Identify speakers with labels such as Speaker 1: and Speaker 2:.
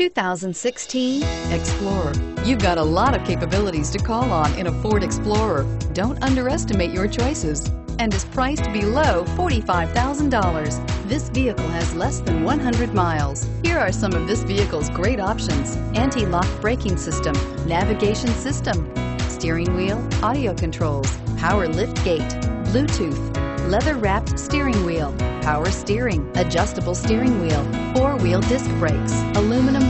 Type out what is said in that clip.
Speaker 1: 2016 Explorer. You've got a lot of capabilities to call on in a Ford Explorer. Don't underestimate your choices and is priced below $45,000. This vehicle has less than 100 miles. Here are some of this vehicle's great options. Anti-lock braking system, navigation system, steering wheel, audio controls, power lift gate, Bluetooth, leather-wrapped steering wheel, power steering, adjustable steering wheel, four-wheel disc brakes, aluminum.